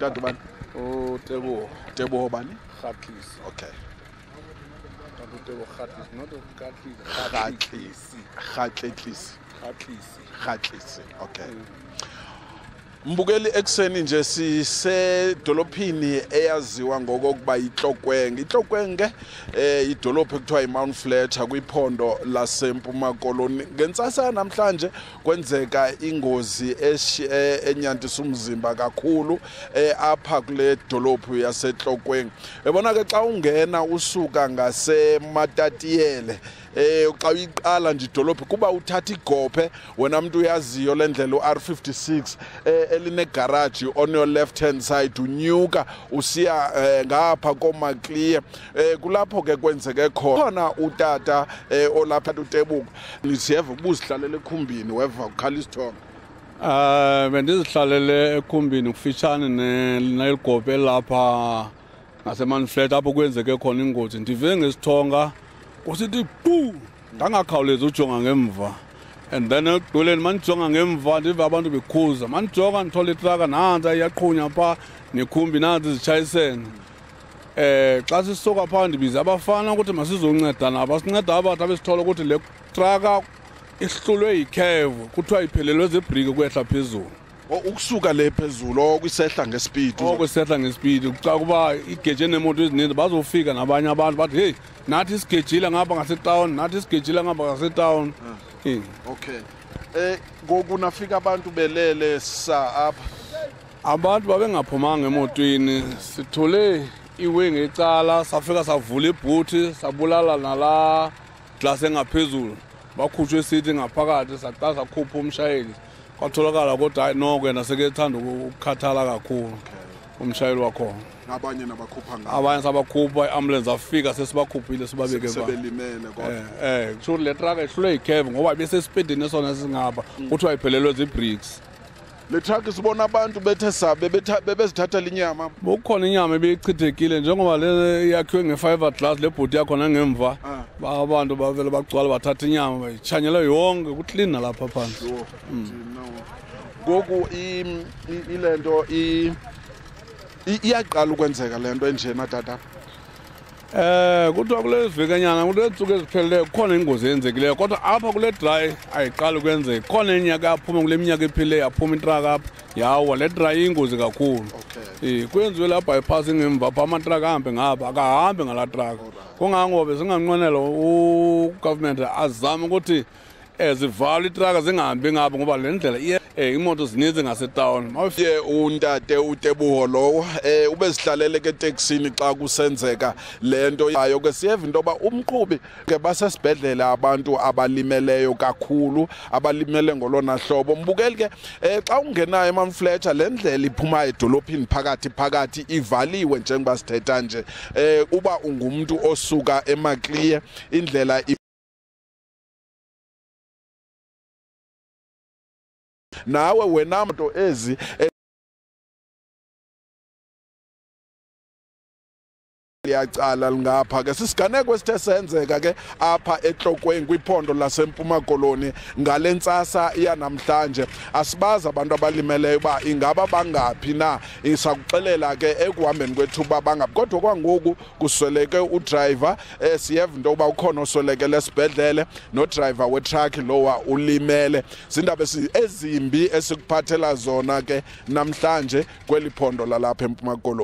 Dadubani? UTebo. Tebo bani? Khatlisi. Okay. Dadutebo Khatlisi, not Khatlisi. Khatlisi. Khatletlisi. Khatlisi. Khatlisi. Okay. Mm. Mbukeli ekseni nje sisedolophini eyaziwa ngokokuba yiTlokwenge. iTlokwenge eh idolophu ekuthiwa iMount Fletcher kwiphondo laseMpuma Koloni. Ngentsasa namhlanje kwenzeka ingozi eh, enyantisa umzimba kakhulu eh apha kule dolophu yaseTlokwenge. Yabona ke xa ungena usuka ngaseMatatiyele eh xa uyiqala nje idolophu kuba uthatha igophe wena muntu uyaziyo le ndlela uR56 eh eline garage on your left hand side unyuka usiya eh, ngapha koMaclear eh kulapho ke kwenzeke khona utata eh olapha uTebuko nisiyeva ubuzihlalele ekhumbini weva ukhala isithonga Eh bendizihlalele ekhumbini kufitshane ne- neligophe lapha ngasemanflet apho kwenzeke khona ingozi. Ndive ngesithonga kusithi pu ndangakhawulezi ujonga ngemva. And then ekugqibeleni mandijonga ngemva ndive abantu bekhuza. Mandijonga ndithola itraka nantsi iyaqhunya phaa nekhumbi nantsi zitshayisene. Eh xa sisuka phaa ndibize abafana ukuthi masizonceda nabo. Asinceda abathi abesithola ukuthi le traka ihlulwe yikhevu kuthiwa iphelelwe zebriki ukwehla phezulu. Ukusuka le phezulu okwisehla ngespeed oko sehla ngesipidi xa kuba igeje neemoto ezininzi bazofika nabanye abantu bathi heyi nathi sigejile ngapha ngasetawuni nathi sigejile ngapha ngasetawuni Eh. okay. Eh ngoku nafika abantu belele sa apha? Abantu babengaphumanga emotweni sithole iwe ngecala safika savula ibhuthi sabulala nalaa glasi engaphezulu bakhutshwe isithi ngaphakathi saqala sakhupha umshayeli. Kwatholakala kodwa hayi noko yena sekethanda ukukhathala kakhulu umshayeli wakhona. Abanye nabakhupha ngayo abanye sabakhupha iambulance afika sesibakhuphile sibabeke sebelimele kodwa. eh eh kusho ukuthi le truck ehlule yikheve ngoba besesipidini esona singapha kuthi iphelelwe zii-bricks le truck sibona abantu bethe sabe betha- bebezithathela inyama bukhona inyama ebeyichithekile njengoba le yakhiwe nge-fiber glass le bhoti yakhona ngemva Ah. ba- abantu bavele bagcwala bathatha inyama bayitshanyela yonke kuklini nalapha phansi. Wo. ngoku ile nto iyaqala ukwenzeka le nto enjena tata. Eh kuthiwa kule vikenyana kule ntsuku eziphelileyo kukhona ingozi eyenzekileyo kodwa apha kule dry ayiqali ukwenzeka. Khona inyaka yaphuma kule minyaka ephelileyo yaphuma itraka apha. Yawa le dry iyingozi kakhulu. Okay. Eh kwenziwe la bypass ngemva pha amatraka ahambe ngapha akahambi ngala traka. Kungangoba singanqwenela ugovernment azame ukuthi eh zivalwe itraka zingahambi ngapha ngoba le ndlela iye eh imoto zininzi ngasetawuni mawufika ye untate utebuho lowo. Eh ubezihlalele ke eteksini xa kusenzeka le nto yayo ke. Siyeva into yoba umqhubi ke basesibhedlele abantu abalimeleyo kakhulu abalimele ngolona hlobo. Mbukeli ke eh xa ungenayo emanfletcher le ndlela iphuma edolophini phakathi phakathi ivaliwe njengoba sithetha nje. Eh uba ungumntu osuka eMaclear indlela nawe wenamto ezi liyacala lingapha ke. Sisiganeko esithe senzeka ke apha etlokweni kwiphondo lasempuma koloni ngale ntsasa yanamhlanje. Asibazi abantu abalimeleyo uba ingaba bangaphi na. Isakuxelela ke ekuhambeni kwethuba bangaphi. Kodwa kwangoku kusweleke udrayiva eh siyeva into yokuba ukhona oswelekele esibhedlele nodrayiva wetruck lowa ulimele. Zindaba esi- ezimbi esikuphathela zona ke namhlanje kweli phondo lalapha empuma koloni